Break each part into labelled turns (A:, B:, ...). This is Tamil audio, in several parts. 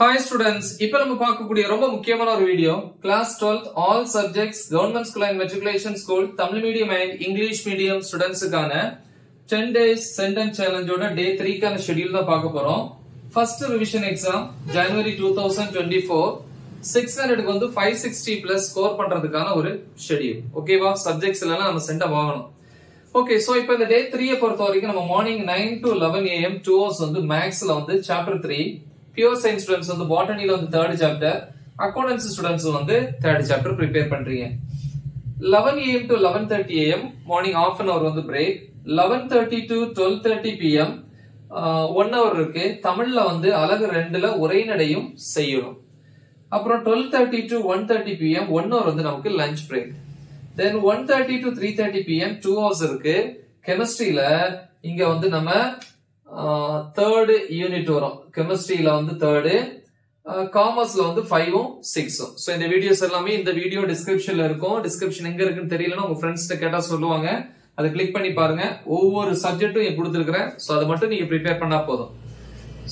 A: ஹாய் ஸ்டூடெண்ட்ஸ் இப்போ நம்ம பார்க்கக்கூடிய ரொம்ப முக்கியமான ஒரு video class 12th all subjects government school and matriculation school Tamil medium and English medium ஸ்டூடெண்ட்ஸுக்கான ten days sentence சேலஞ்சோட டே த்ரீக்கான ஷெடியூல் தான் பார்க்க போறோம். ஃபர்ஸ்ட் ரிவிஷன் எக்ஸாம் ஜனவரி two thousand twenty four six ஹண்ட்ரடுக்கு வந்து ஃபைவ் சிக்ஸ்டி பிளஸ் ஸ்கோர் பண்றதுக்கான ஒரு ஷெடியூல் ஓகேவா சப்ஜெக்ட்ஸ் எல்லாம் நம்ம சென்டா வாங்கணும். ஓகே சோ இப்போ இந்த டே த்ரீயை பொறுத்த வரைக்கும் நம்ம morning nine to eleven AM two hours வந்து மேக்ஸ்ல வந்து chapter three pure science students வந்து பாட்டனில வந்து தேர்ட் சாப்டர் அக்கௌண்டன்சி ஸ்டூடெண்ட்ஸ் வந்து தேர்ட் சாப்டர் ப்ரிப்பேர் பண்றீங்க. Eleven AM to eleven thirty AM morning half an hour வந்து break eleven thirty to twelve thirty PM one hour இருக்கு. தமிழ்ல வந்து அழகு ரெண்டுல உரைநடையும் செய்யணும். அப்புறம் twelve thirty to one thirty PM one hour வந்து நமக்கு lunch break then one thirty to three thirty PM two hours இருக்கு. கெமிஸ்ட்ரியில இங்க வந்து நம்ம தேர்டு யூனிட் வரும். கெமிஸ்ட்ரியில வந்து தேர்டு காமர்ஸ்ல வந்து ஃபைவும் சிக்ஸும் ஸோ இந்த வீடியோஸ் எல்லாமே இந்த வீடியோ டிஸ்கிரிப்ஷன்ல இருக்கும். டிஸ்கிரிப்ஷன் எங்க இருக்குன்னு தெரியலன்னா உங்க ஃப்ரெண்ட்ஸ்கிட்ட கேட்டா சொல்லுவாங்க. அதை கிளிக் பண்ணி பாருங்க. ஒவ்வொரு சப்ஜெக்ட்டும் என் கொடுத்துருக்கிறேன். ஸோ அதை மட்டும் நீங்க ப்ரிப்பேர் பண்ணா போதும்.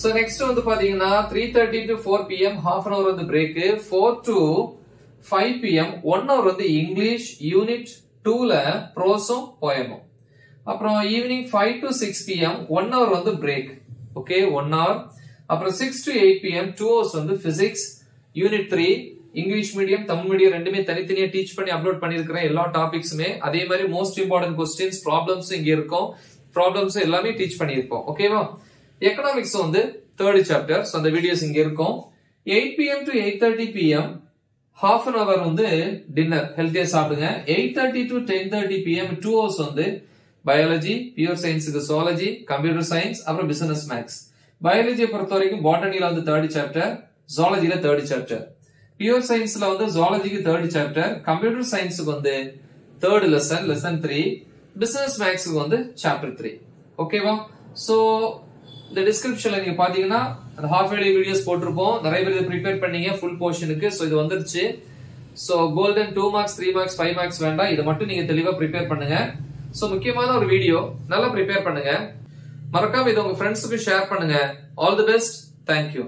A: ஸோ நெக்ஸ்ட் வந்து பாத்தீங்கன்னா three thirty to four PM half an hour வந்து break four to five PM one hour வந்து இங்கிலீஷ் யூனிட் டூல ப்ரோஸும் போயமும் அப்புறம் evening five to six PM one hour வந்து பிரேக் ஓகே ஒன் ஹவர் அப்புறம் six to eight PM two hours வந்து physics unit three English medium Tamil medium ரெண்டுமே தனித்தனியா டீச் பண்ணி அப்லோட் பண்ணிருக்கிறேன் எல்லா டாபிக்ஸுமே அதே மாதிரி மோஸ்ட் இம்பார்ட்டன்ட் கொஸ்டின்ஸ் ப்ராப்ளம்ஸ் இங்க இருக்கும். ப்ராப்ளம்ஸ் எல்லாமே டீச் பண்ணியிருக்கோம் ஓகேவா எக்கனாமிக்ஸ் வந்து தேர்ட் சாப்டர் ஸோ அந்த வீடியோஸ் இங்க இருக்கும். Eight PM to eight thirty PM half an hour வந்து டின்னர் ஹெல்த்தியா சாப்பிடுங்க. Eight thirty to ten thirty PM two hours வந்து பயாலஜி பியூர் சயின்ஸுக்கு சுவாலஜி கம்ப்யூட்டர் சயின்ஸ் அப்புறம் பிசினஸ் மேக்ஸ் பயாலஜியை பொறுத்த வரைக்கும் பாட்டனியில் வந்து தேர்ட் சாப்டர் ஜுவாலஜியில் தேர்ட் சாப்டர் பியூர் சயின்ஸ்ல வந்து ஜுவாலஜிக்கு தேர்ட் சாப்டர் கம்ப்யூட்டர் சயின்ஸுக்கு வந்து third lesson lesson three business மேக்ஸுக்கு வந்து சாப்டர் த்ரீ ஓகேவா ஸோ இந்த டிஸ்கிரிப்ஷன்ல நீங்க பாத்தீங்கன்னா அந்த ஹாஃப் இயர்லி வீடியோஸ் போட்டிருப்போம். நிறைய பேர் இதை ப்ரிப்பேர் பண்ணீங்க ஃபுல் போர்ஷனுக்கு ஸோ இது வந்துருச்சு. So golden two marks three marks five marks வேண்டாம். இதை மட்டும் நீங்க தெளிவாக ப்ரிப்பேர் பண்ணுங்க. ஸோ முக்கியமான ஒரு வீடியோ நல்லா ப்ரிப்பேர் பண்ணுங்க. மறக்காம இதை உங்க ஃப்ரெண்ட்ஸுக்கு ஷேர் பண்ணுங்க. All the best thank you